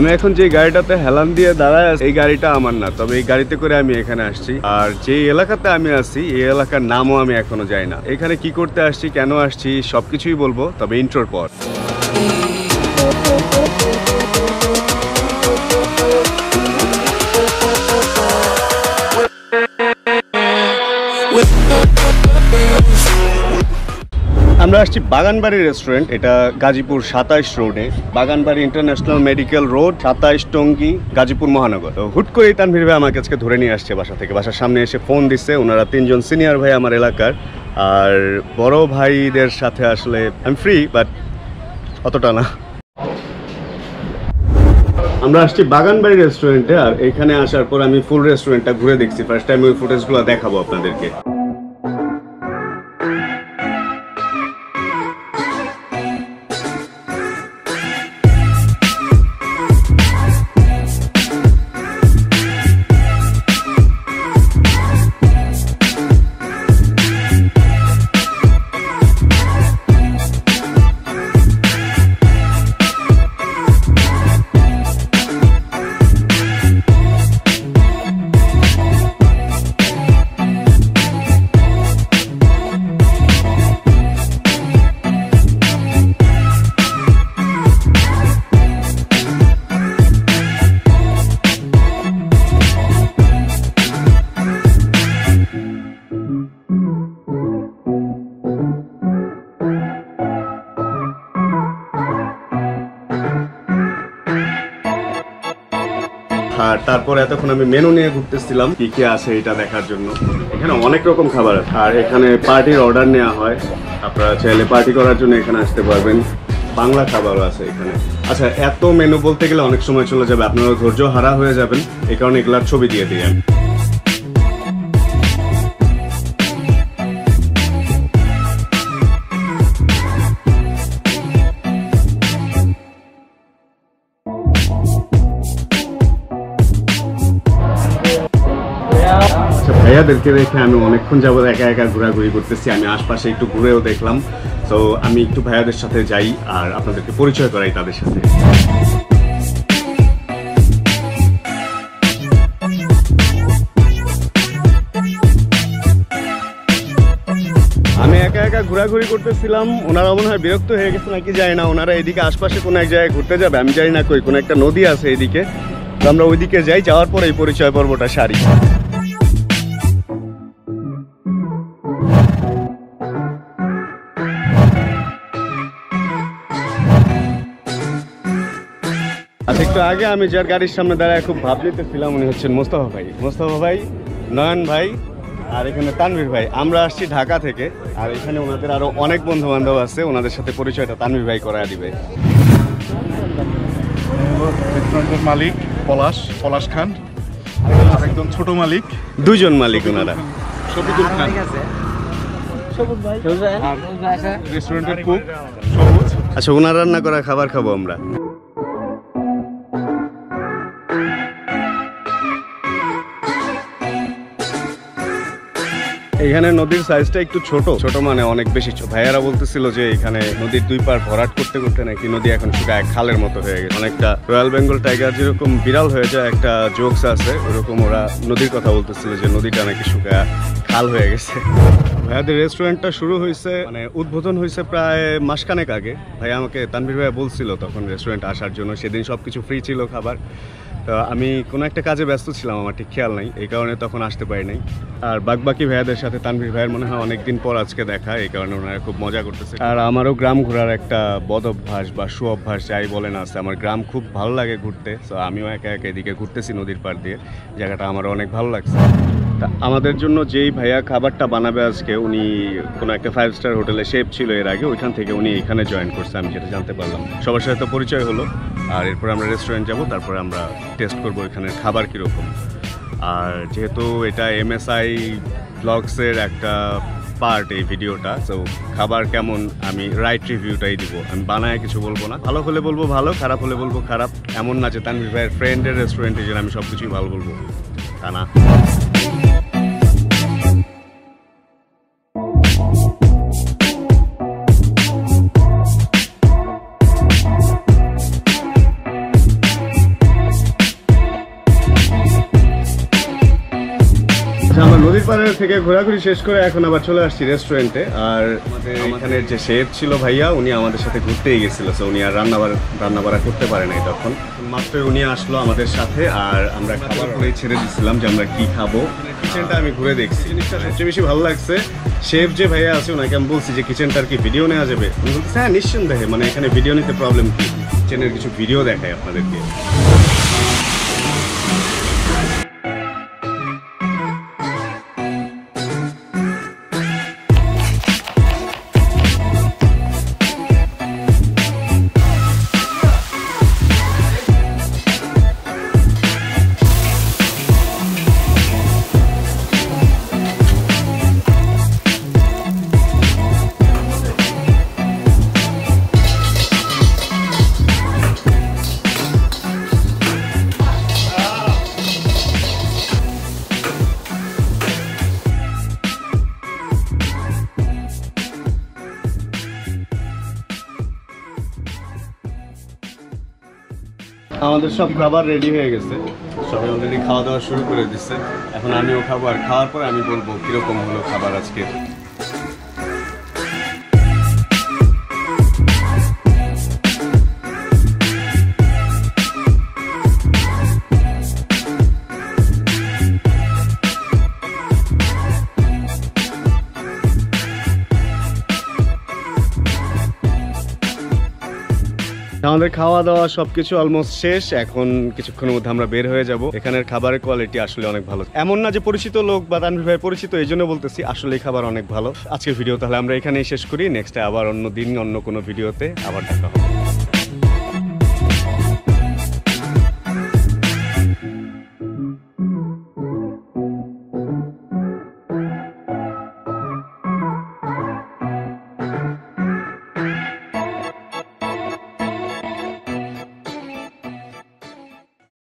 আমি এখন যে গাড়িটাতে হেলান দিয়ে দাঁড়ায় এই গাড়িটা আমার না তবে এই গাড়িতে করে আমি এখানে আসছি আর যে এলাকাতে আমি আছি এই এলাকার নামও আমি এখনও যাই না এখানে কি করতে আসছি কেন আসছি সবকিছুই বলব তবে ইন্ট্রোর পর আমরা আসছি বাগানবাড়ি রেস্টুরেন্ট এটা গাজীপুর সাতাইশ রোডে বাগানবাড়ি ইন্টারন্যাশনাল মেডিকেল রোড সাতাইশ টঙ্গি, গাজীপুর মহানগর। তো হুট করেই তানভীর ভাই আমাকে আজকে ধরে নিয়ে আসছে বাসা থেকে। বাসার সামনে এসে ফোন দিচ্ছে, ওনারা তিনজন সিনিয়র ভাই আমার এলাকার। আর বড় ভাইদের সাথে আসলে আমি ফ্রি বাট অতটা না। আমরা আসছি বাগানবাড়ি রেস্টুরেন্টে আর এখানে আসার পর আমি ফুল রেস্টুরেন্টটা ঘুরে দেখছি। ফার্স্ট টাইম ওই ফুটেজগুলো দেখাবো আপনাদেরকে। আর তারপর এতক্ষণ আমি মেনু নিয়ে ঘুরতেছিলাম, কি কি আছে এটা দেখার জন্য। এখানে অনেক রকম খাবার আছে। আর এখানে পার্টির অর্ডার নেওয়া হয়। আপনারা চাইলে পার্টি করার জন্য এখানে আসতে পারবেন। বাংলা খাবারও আছে এখানে। আচ্ছা এত মেনু বলতে গেলে অনেক সময় চলে যাবে। আপনারা ধৈর্য হারা হয়ে যাবেন। এই কারণে এগুলার ছবি দিয়ে দিই আমি। ভাইয়াদেরকে রেখে আমি অনেকক্ষণ যাবত একা একা ঘোরাঘুরি করতেছি, আমি আশপাশে একটু ঘুরেও দেখলাম। তো আমি একটু ভাইয়াদের সাথে যাই আর আপনাদেরকে পরিচয় করাই তাদের সাথে। আমি একা একা ঘোরাঘুরি করতেছিলাম, ওনারা মনে হয় বিরক্ত হয়ে গেছে নাকি যায় না, ওনারা এদিকে আশপাশে কোনো এক জায়গায় ঘুরতে যাবে, আমি জানি না কই, কোনো একটা নদী আছে এদিকে। তো আমরা ওইদিকে যাই, যাওয়ার পরে এই পরিচয় পর্বটা সারি। একটু আগে আমি যার গাড়ির সামনে দাঁড়ায় খুব ভাব নিতেছিলাম উনি হচ্ছেন মোস্তফা ভাই। মোস্তফা ভাই নয়ন ভাই আর এখানে তানভীর ভাই। আমরা আসছি ঢাকা থেকে আর এখানে ওনাদের আরও অনেক বন্ধু বান্ধব আছে ওনাদের সাথে পরিচয়টা তানভীর ভাই করা দিবে। রেস্টুরেন্টের মালিক পলাশ পলাশ খান। আর একজন ছোট মালিক। দুজন মালিক ওনারা। শফিকুল খান। রেস্টুরেন্টের কুক সবুজ আচ্ছা ওনার রান্না করা খাবার খাব আমরা। এখানে নদীর সাইজটা একটু ছোট। ছোট মানে অনেক বেশি ছোট। ভাইয়ারা বলতেছিল যে এখানে নদীর দুই পার ভরাট করতে করতে নাকি নদী এখন শুকায় খালের মতো হয়ে গেছে। অনেকটা রয়্যাল বেঙ্গল টাইগার যেরকম বিড়াল হয়ে যায়, একটা জোকস আছে, ওরকম ওরা নদীর কথা বলতেছিল যে নদীটা নাকি শুকায় খাল হয়ে গেছে। ভাইয়াদের রেস্টুরেন্টটা শুরু হয়েছে মানে উদ্বোধন হয়েছে প্রায় মাসখানেক আগে। ভাই আমাকে তানভীর ভাইয়া বলছিল তখন রেস্টুরেন্ট আসার জন্য। সেদিন সব কিছু ফ্রি ছিল খাবার। তো আমি কোনো একটা কাজে ব্যস্ত ছিলাম, আমার ঠিক খেয়াল নাই। এই কারণে তখন আসতে পারি নাই। আর বাকবাকি ভাইয়াদের সাথে তানভীর ভাইয়ের মনে হয় অনেকদিন পর আজকে দেখা, এই কারণে ওনারা খুব মজা করতেছে। আর আমারও গ্রাম ঘোরার একটা বদ অভ্যাস বা সু অভ্যাস যাই বলেন আছে, আমার গ্রাম খুব ভালো লাগে ঘুরতে। তো আমিও একা একা এদিকে ঘুরতেছি নদীর পাড় দিয়ে, জায়গাটা আমার অনেক ভালো লাগছে। তা আমাদের জন্য যেই ভাইয়া খাবারটা বানাবে আজকে, উনি কোনো একটা ফাইভ স্টার হোটেলে শেফ ছিল এর আগে, ওইখান থেকে উনি এখানে জয়েন করছে, আমি যেটা জানতে পারলাম। সবার সাথে তো পরিচয় হলো। আর এরপর আমরা রেস্টুরেন্ট যাব, তারপরে আমরা টেস্ট করব এখানের খাবার কীরকম। আর যেহেতু এটা এমএসআই ব্লগসের একটা পার্ট এই ভিডিওটা তো খাবার কেমন, আমি রাইট রিভিউটাই দিব। আমি বানায় কিছু বলব না। ভালো হলে বলব ভালো, খারাপ হলে বলব খারাপ। এমন না যে তানভীর ভাইয়ের ফ্রেন্ডের রেস্টুরেন্টে যে আমি সব কিছুই ভালো বলব। তা না। ওখানে থেকে ঘোরাঘুরি শেষ করে এখন আবার চলে আসছি রেস্টুরেন্টে আর আমাদের যে শেফ ছিল ভাইয়া উনি আমাদের সাথে ঘুরতেই গেছিল। তো উনি আর রান্না রান্না বাড়া করতে পারে নাই তখন। মাত্র উনি আসলো আমাদের সাথে আর আমরা খাবার পরেই ছেড়ে দিচ্ছিলাম যে আমরা কি খাব। কিচেনটা আমি ঘুরে দেখছি। জিনিসটা সবচেয়ে বেশি ভালো লাগছে শেফ যে ভাইয়া আছে ওনাকে আমি বলছি যে কিচেনটার কি ভিডিও নেওয়া যাবে? উনি বলছে হ্যাঁ নিশ্চিন্তে মানে এখানে ভিডিও নিতে প্রবলেম কি? কিচেনের কিছু ভিডিও দেখায় আপনাদেরকে। আমাদের সব খাবার রেডি হয়ে গেছে। সবাই অলরেডি খাওয়া দাওয়া শুরু করে দিচ্ছে। এখন আমিও খাব, আর খাওয়ার পর আমি বলব কীরকম হলো খাবার আজকে আমাদের খাওয়া দাওয়া সবকিছু অলমোস্ট শেষ। এখন কিছুক্ষণের মধ্যে আমরা বের হয়ে যাব। এখানের খাবারের কোয়ালিটি আসলে অনেক ভালো। এমন না যে পরিচিত লোক বা তানভীর ভাই পরিচিত, এই জন্য বলতেছি আসলে খাবার অনেক ভালো। আজকের ভিডিও তাহলে আমরা এখানেই শেষ করি। নেক্সট আবার অন্য দিন অন্য কোনো ভিডিওতে আবার দেখা হবে।